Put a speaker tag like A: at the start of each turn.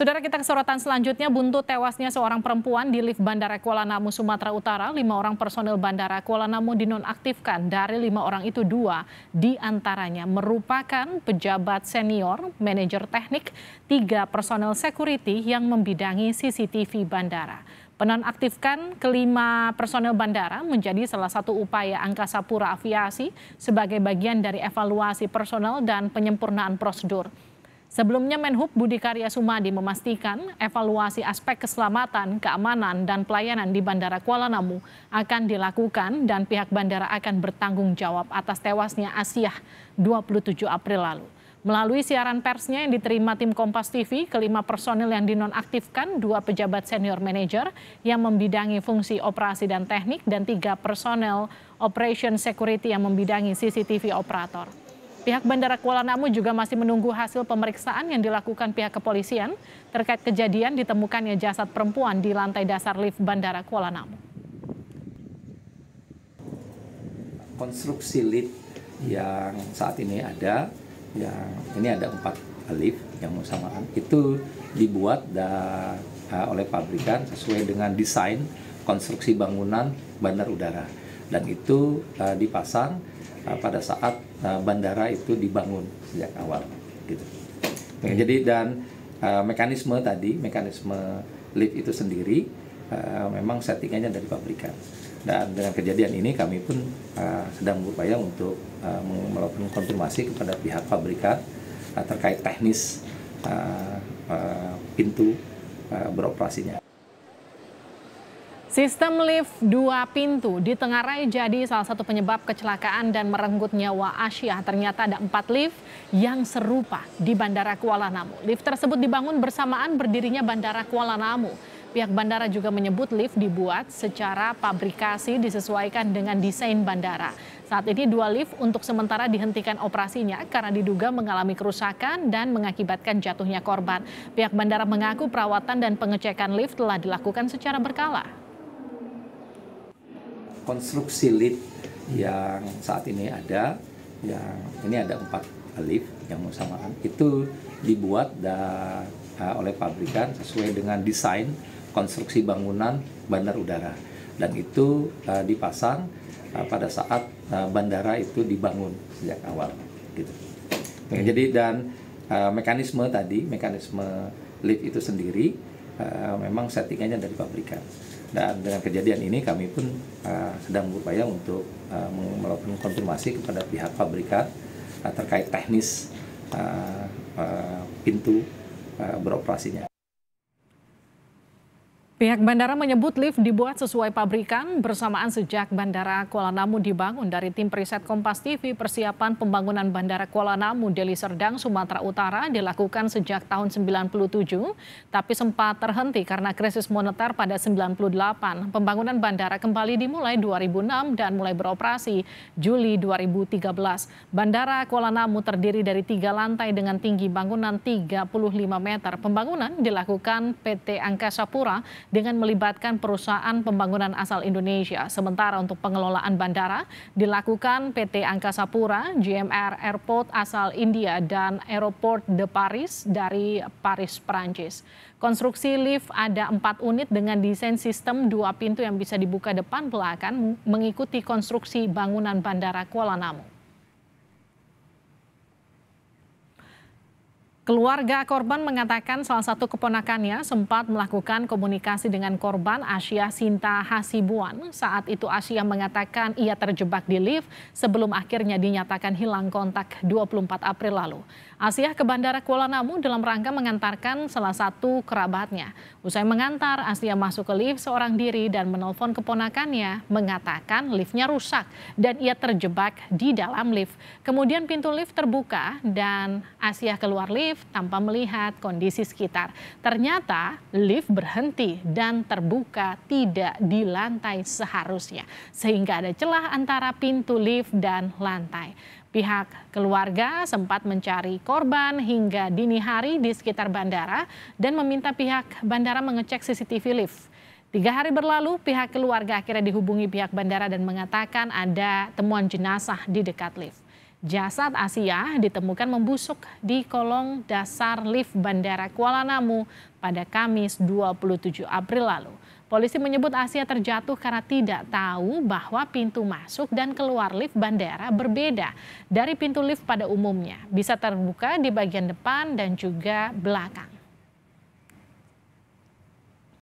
A: Saudara kita ke sorotan selanjutnya, buntu tewasnya seorang perempuan di lift Bandara Kuala Namu, Sumatera Utara. Lima orang personel Bandara Kuala Namu dinonaktifkan. Dari lima orang itu dua di antaranya merupakan pejabat senior, manajer teknik, tiga personel security yang membidangi CCTV bandara. Penonaktifkan kelima personel bandara menjadi salah satu upaya Angkasa Pura Aviasi sebagai bagian dari evaluasi personel dan penyempurnaan prosedur. Sebelumnya Menhub Budi Karya Sumadi memastikan evaluasi aspek keselamatan, keamanan, dan pelayanan di Bandara Kuala Namu akan dilakukan dan pihak bandara akan bertanggung jawab atas tewasnya Asia 27 April lalu. Melalui siaran persnya yang diterima tim Kompas TV, kelima personil yang dinonaktifkan, dua pejabat senior manager yang membidangi fungsi operasi dan teknik, dan tiga personel operation security yang membidangi CCTV operator. Pihak Bandara Kuala Namu juga masih menunggu hasil pemeriksaan yang dilakukan pihak kepolisian terkait kejadian ditemukannya jasad perempuan di lantai dasar lift Bandara Kuala Namu.
B: Konstruksi lift yang saat ini ada, yang ini ada empat lift yang bersamaan itu dibuat dan, uh, oleh pabrikan sesuai dengan desain konstruksi bangunan bandar udara dan itu uh, dipasang uh, pada saat uh, bandara itu dibangun sejak awal gitu. Hmm. Jadi dan uh, mekanisme tadi mekanisme lift itu sendiri uh, memang settingannya dari pabrikan dan dengan kejadian ini kami pun uh, sedang berupaya untuk uh, melakukan konfirmasi kepada pihak pabrikan uh, terkait teknis uh, uh, pintu uh, beroperasinya.
A: Sistem lift dua pintu di Tenggarai jadi salah satu penyebab kecelakaan dan merenggut nyawa Asia. Ternyata ada empat lift yang serupa di Bandara Kuala Namu. Lift tersebut dibangun bersamaan berdirinya Bandara Kuala Namu. Pihak bandara juga menyebut lift dibuat secara pabrikasi disesuaikan dengan desain bandara. Saat ini dua lift untuk sementara dihentikan operasinya karena diduga mengalami kerusakan dan mengakibatkan jatuhnya korban. Pihak bandara mengaku perawatan dan pengecekan lift telah dilakukan secara berkala
B: konstruksi lift yang saat ini ada, yang ini ada empat lift yang bersamaan itu dibuat dan, uh, oleh pabrikan sesuai dengan desain konstruksi bangunan bandar udara dan itu uh, dipasang uh, pada saat uh, bandara itu dibangun sejak awal gitu. Hmm. Jadi dan uh, mekanisme tadi mekanisme lift itu sendiri uh, memang settingannya dari pabrikan dan dengan kejadian ini kami pun uh, sedang berupaya untuk uh, melakukan konfirmasi kepada pihak pabrikan uh, terkait teknis uh, uh, pintu uh, beroperasinya.
A: Pihak bandara menyebut lift dibuat sesuai pabrikan bersamaan sejak Bandara Kuala Namu dibangun dari tim periset Kompas TV. Persiapan pembangunan Bandara Kuala Namu Deli Serdang, Sumatera Utara dilakukan sejak tahun 97, tapi sempat terhenti karena krisis moneter pada 98. Pembangunan bandara kembali dimulai 2006 dan mulai beroperasi Juli 2013. Bandara Kuala Namu terdiri dari tiga lantai dengan tinggi bangunan 35 meter. Pembangunan dilakukan PT Angkasa Pura dengan melibatkan perusahaan pembangunan asal Indonesia. Sementara untuk pengelolaan bandara dilakukan PT Angkasa Pura, GMR Airport asal India, dan Aeroport de Paris dari Paris, Perancis. Konstruksi lift ada empat unit dengan desain sistem dua pintu yang bisa dibuka depan belakang mengikuti konstruksi bangunan bandara Kuala Namu. Keluarga korban mengatakan salah satu keponakannya sempat melakukan komunikasi dengan korban Asia Sinta Hasibuan. Saat itu Asia mengatakan ia terjebak di lift sebelum akhirnya dinyatakan hilang kontak 24 April lalu. Asia ke Bandara Kuala Namu dalam rangka mengantarkan salah satu kerabatnya. Usai mengantar, Asia masuk ke lift seorang diri dan menelpon keponakannya mengatakan liftnya rusak dan ia terjebak di dalam lift. Kemudian pintu lift terbuka dan Asia keluar lift lift tanpa melihat kondisi sekitar. Ternyata lift berhenti dan terbuka tidak di lantai seharusnya, sehingga ada celah antara pintu lift dan lantai. Pihak keluarga sempat mencari korban hingga dini hari di sekitar bandara dan meminta pihak bandara mengecek CCTV lift. Tiga hari berlalu, pihak keluarga akhirnya dihubungi pihak bandara dan mengatakan ada temuan jenazah di dekat lift. Jasad Asia ditemukan membusuk di kolong dasar lift Bandara Kuala Namu pada Kamis 27 April lalu. Polisi menyebut Asia terjatuh karena tidak tahu bahwa pintu masuk dan keluar lift bandara berbeda dari pintu lift pada umumnya. Bisa terbuka di bagian depan dan juga belakang.